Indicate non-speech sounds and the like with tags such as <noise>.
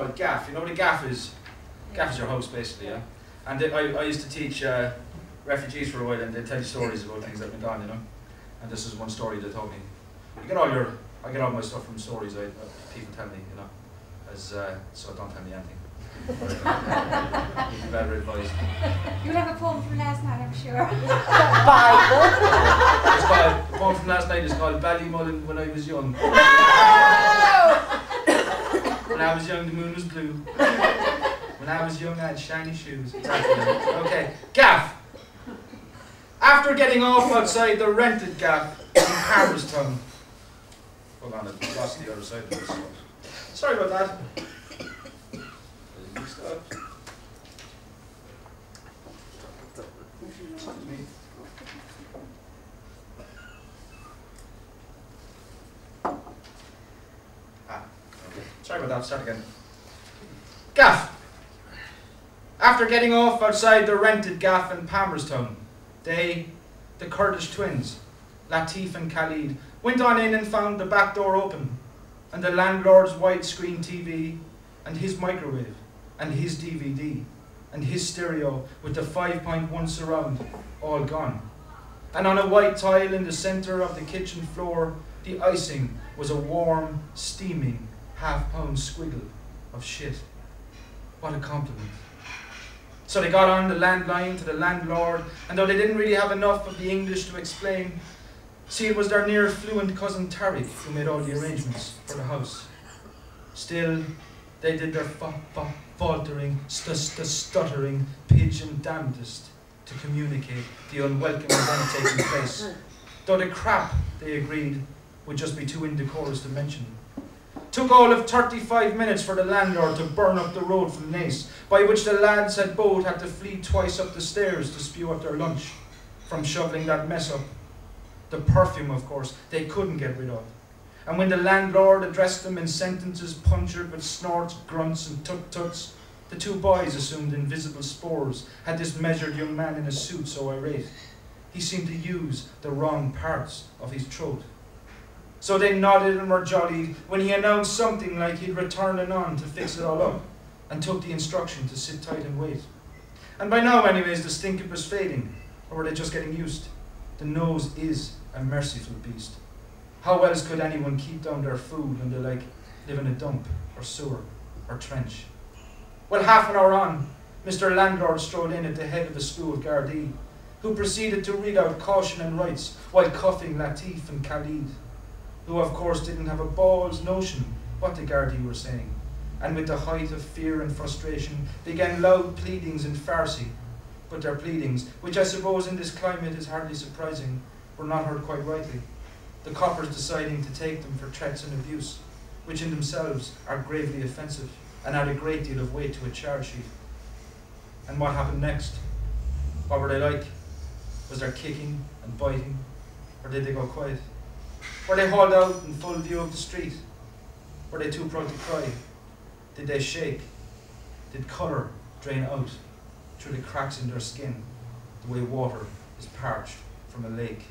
called Gaff. You know what a Gaff is? Gaff is your house, basically, yeah? And they, I, I used to teach uh, refugees for a while, and they tell you stories about things that went on, you know? And this is one story they told me. You get all your, I get all my stuff from stories I, uh, people tell me, you know? As, uh, so don't tell me anything. You'd be better advised. You'll have a poem from last night, I'm sure. Bible. It's called, the poem from last night is called Ballymullen When I Was Young. <laughs> When I was young, the moon was blue. <laughs> When I was young, I had shiny shoes. Okay, gaff. After getting off outside the rented gaff in Palmerstown. Hold on, I lost the other side of this. Sorry about that. Excuse me. Ah, okay. Sorry about that, start again. Gaff. After getting off outside the rented gaff in Palmerstown, they, the Kurdish twins, Latif and Khalid, went on in and found the back door open, and the landlord's widescreen TV, and his microwave, and his DVD, and his stereo with the 5.1 surround, all gone. And on a white tile in the centre of the kitchen floor, the icing was a warm, steaming, half pound squiggle of shit. What a compliment. So they got on the landline to the landlord, and though they didn't really have enough of the English to explain, see, it was their near fluent cousin Tariq who made all the arrangements for the house. Still, they did their fa fa faltering, st st stuttering, pidgin damnedest to communicate the unwelcome event taking place. Though the crap, they agreed, would just be too indecorous to mention. Took all of 35 minutes for the landlord to burn up the road from Naas, by which the lads had both had to flee twice up the stairs to spew out their lunch from shoveling that mess up. The perfume, of course, they couldn't get rid of. And when the landlord addressed them in sentences punctured with snorts, grunts, and tut-tuts, the two boys assumed invisible spores had this measured young man in a suit so irate. He seemed to use the wrong parts of his throat. So they nodded and were jolly when he announced something like he'd return anon to fix it all up, and took the instruction to sit tight and wait. And by now, anyways, the stink was fading, or were they just getting used? The nose is a merciful beast. How else could anyone keep down their food when they like live in a dump, or sewer, or trench? Well, half an hour on, Mr. Landlord strode in at the head of a slew of Gardaí, who proceeded to read out caution and rights while cuffing Latif and Khalid who of course didn't have a ball's notion what the Gardaí were saying, and with the height of fear and frustration began loud pleadings in Farsi. But their pleadings, which I suppose in this climate is hardly surprising, were not heard quite rightly, the coppers deciding to take them for threats and abuse, which in themselves are gravely offensive and add a great deal of weight to a charge sheet. And what happened next? What were they like? Was there kicking and biting, or did they go quiet? Were they hauled out in full view of the street? Were they too proud to cry? Did they shake? Did colour drain out through the cracks in their skin the way water is parched from a lake?